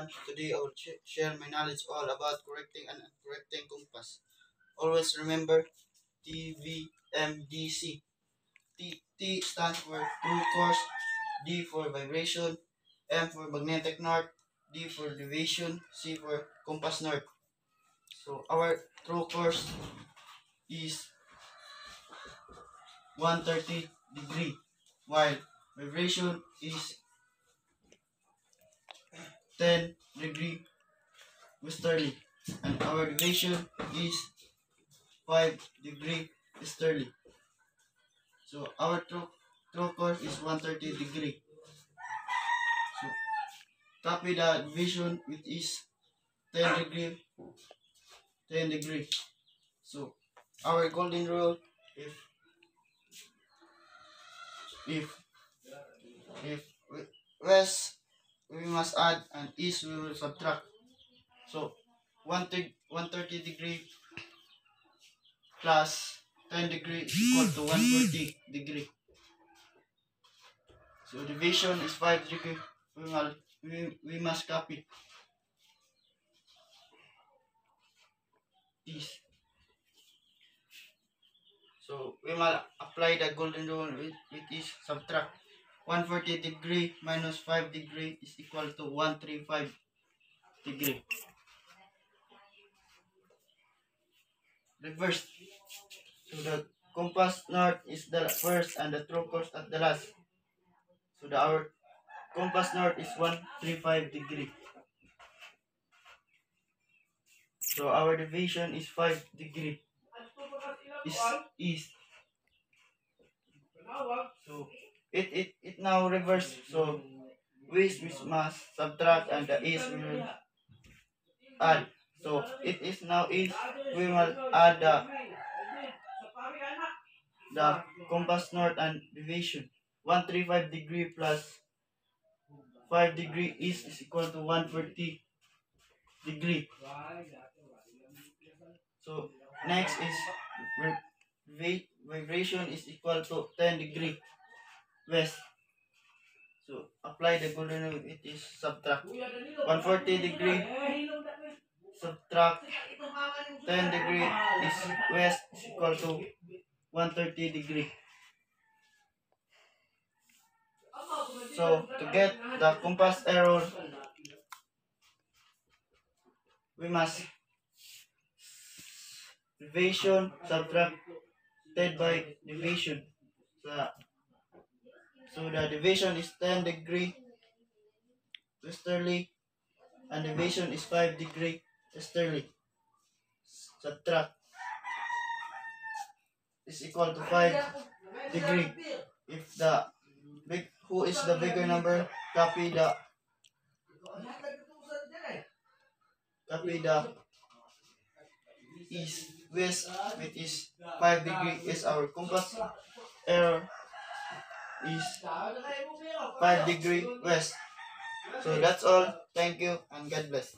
everyone. Today I will sh- share my knowledge all about correcting and correcting compass. Always remember TVMDC. T, T stands for true course, D for variation, M for magnetic north, D for deviation, C for compass north. So our true course is 130 degree while variation is 10 degree westerly and our deviation is 5 degree westerly so our true, true course is 130 degree. So copy the division which is 10 degree 10 degree. So our golden rule if if if we- west we must add and east we will subtract. So 130 130 degree plus 10 degree is equal to 140 degree. So deviation is 5 degree. We, must we, we must copy. This so we must apply the golden rule with, which is subtract 140 degree minus 5 degree is equal to 135 degree. Reverse. So the compass north is the first and the true course at the last. So the our compass north is 135 degree. So our deviation is 5 degree. Is east. So it it it now reverse. So west we must subtract and the we will add. So it is now east we must add the the compass north and deviation 135 degree plus 5 degree east is equal to 140 degree. So next is vi- vi- vibration is equal to 10 degree west. So apply the golden rule. It is subtract 140 degree subtract 10 degree is west is equal to 130 degree. So to get the compass error, we must deviation subtracted by deviation. So so the division is 10 degree westerly and deviation is 5 degree westerly. Subtract is equal to 5 degree. If the big who is the bigger number, copy the copy the east west which is 5 degree is our compass error is 5 degree west. So that's all. Thank you and God bless.